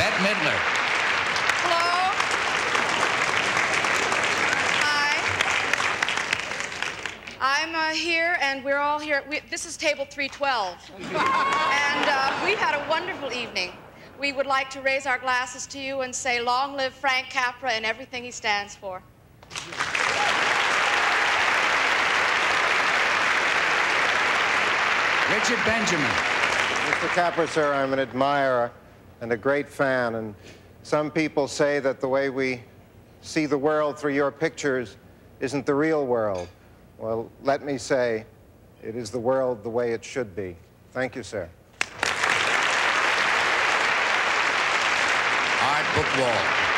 Bette Midler. Hello? Hi. I'm uh, here, and we're all here. We, this is table 312. and uh, we've had a wonderful evening. We would like to raise our glasses to you and say, long live Frank Capra and everything he stands for. Richard Benjamin. Mr. Capra, sir, I'm an admirer and a great fan, and some people say that the way we see the world through your pictures isn't the real world. Well, let me say, it is the world the way it should be. Thank you, sir. Art Buchwald.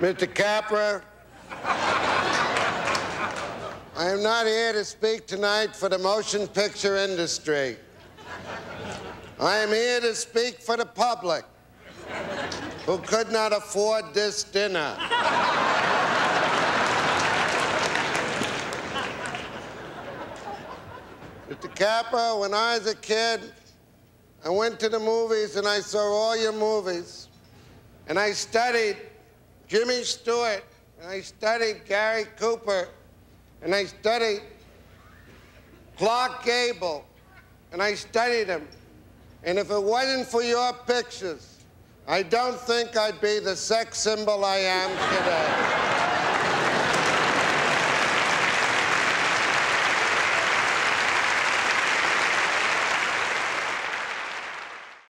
Mr. Capra, I am not here to speak tonight for the motion picture industry. I am here to speak for the public who could not afford this dinner. Mr. Capra, when I was a kid, I went to the movies and I saw all your movies. And I studied Jimmy Stewart, and I studied Gary Cooper, and I studied Clark Gable, and I studied him. And if it wasn't for your pictures, I don't think I'd be the sex symbol I am today.